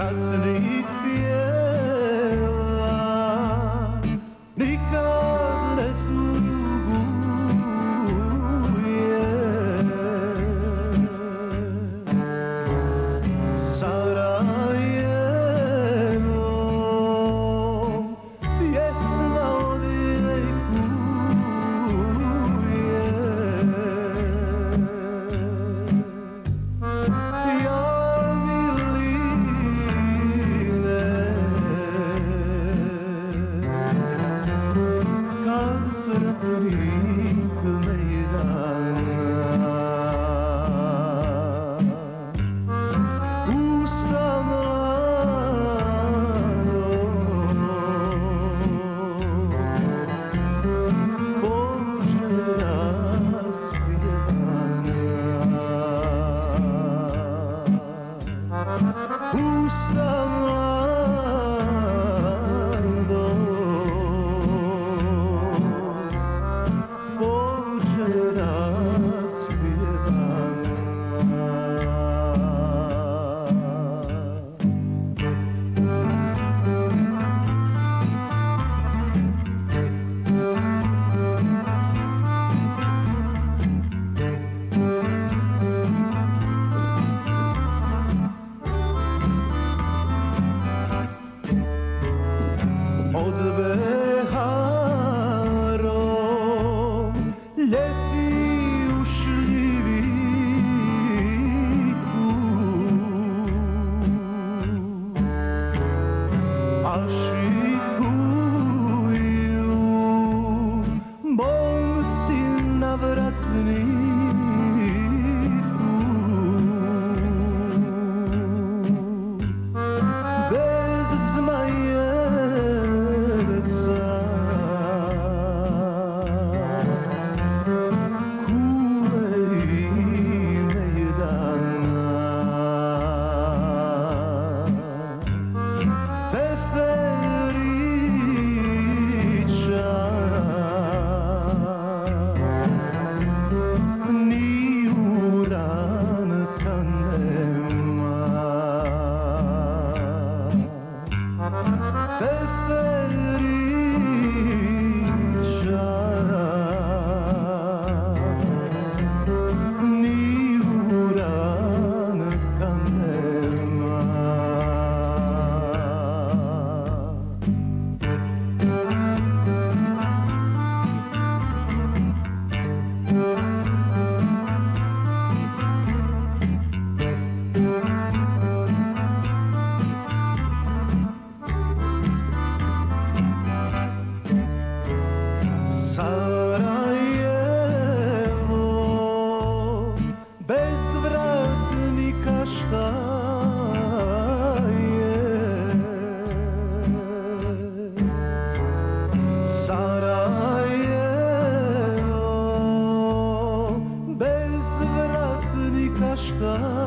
hat sie nicht viel. aşık the